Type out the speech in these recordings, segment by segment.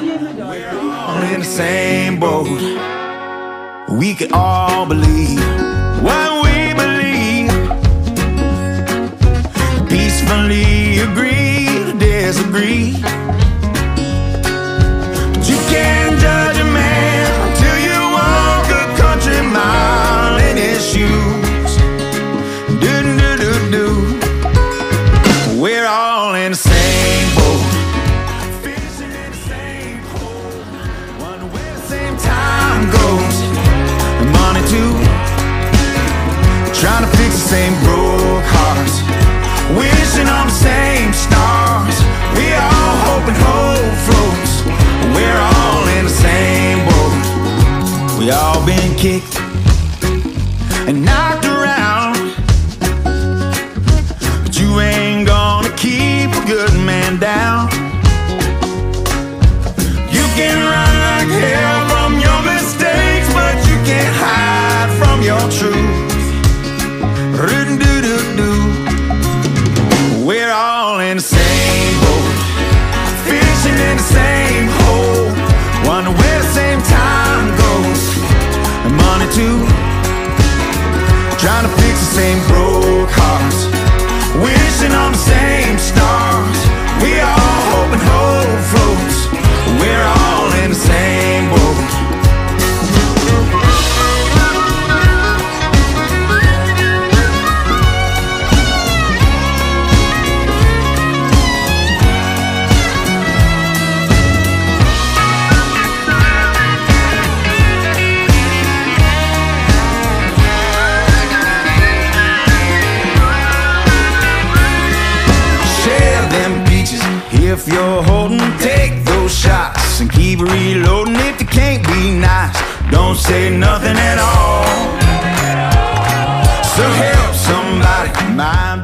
all in the same boat. We could all believe what we believe. Peacefully agree to disagree. But you can't judge a man until you walk a country mile in his shoes. Do do do do. We're all in the same boat. Too. Trying to fix the same broke hearts. Wishing on the same stars. We all hope and hope floats. We're all in the same boat. We all been kicked same broke hearts, wishing on the same stars. If you're holding. Take those shots and keep reloading. If you can't be nice, don't say nothing at all. So help somebody. Mind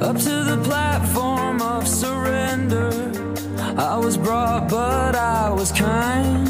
Up to the platform of surrender. I was brought, but I was kind.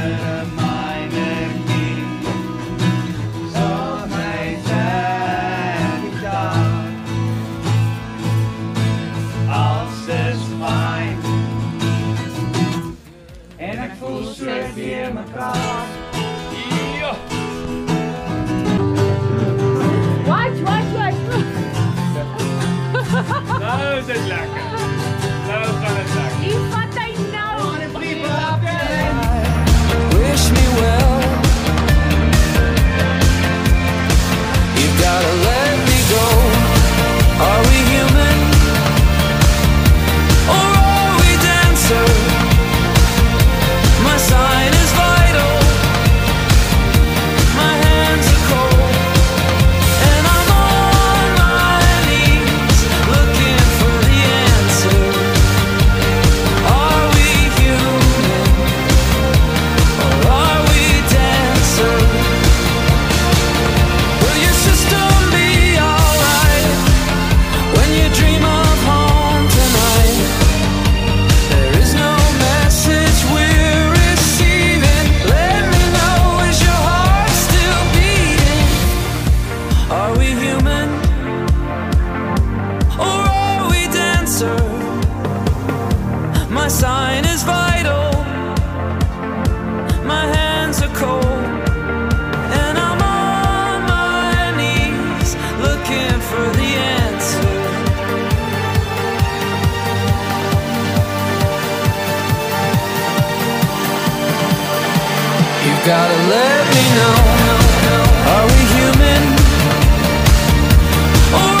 Watch, watch, watch. Dat is het lekker. You've gotta let me know Are we human? Or